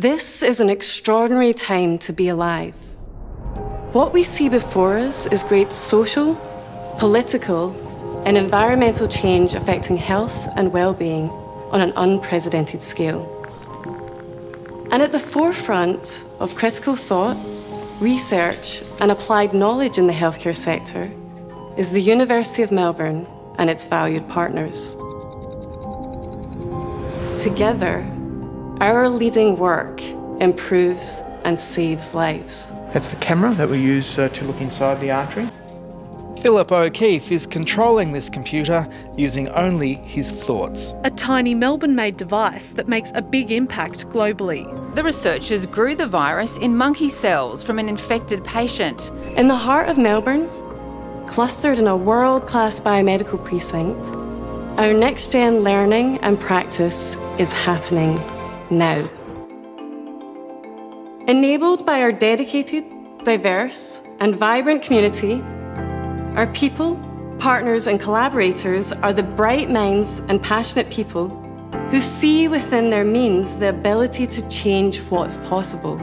This is an extraordinary time to be alive. What we see before us is great social, political, and environmental change affecting health and well-being on an unprecedented scale. And at the forefront of critical thought, research, and applied knowledge in the healthcare sector is the University of Melbourne and its valued partners. Together, our leading work improves and saves lives. That's the camera that we use uh, to look inside the artery. Philip O'Keefe is controlling this computer using only his thoughts. A tiny Melbourne made device that makes a big impact globally. The researchers grew the virus in monkey cells from an infected patient. In the heart of Melbourne, clustered in a world class biomedical precinct, our next gen learning and practice is happening now. Enabled by our dedicated, diverse, and vibrant community, our people, partners, and collaborators are the bright minds and passionate people who see within their means the ability to change what's possible.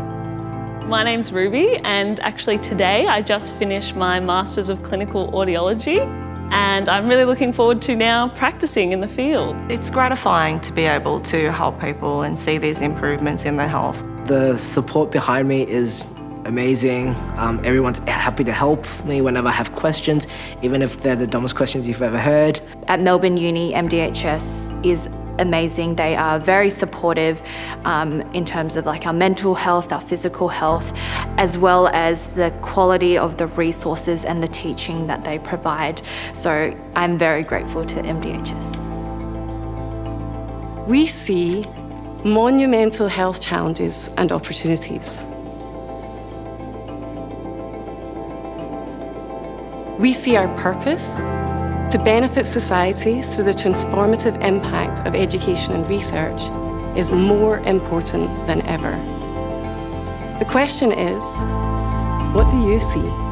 My name's Ruby, and actually today I just finished my Masters of Clinical Audiology, and I'm really looking forward to now practicing in the field. It's gratifying to be able to help people and see these improvements in their health. The support behind me is amazing. Um, everyone's happy to help me whenever I have questions, even if they're the dumbest questions you've ever heard. At Melbourne Uni, MDHS is amazing. They are very supportive um, in terms of like our mental health, our physical health, as well as the quality of the resources and the teaching that they provide. So I'm very grateful to MDHS. We see monumental health challenges and opportunities. We see our purpose to benefit society through the transformative impact of education and research is more important than ever. The question is, what do you see?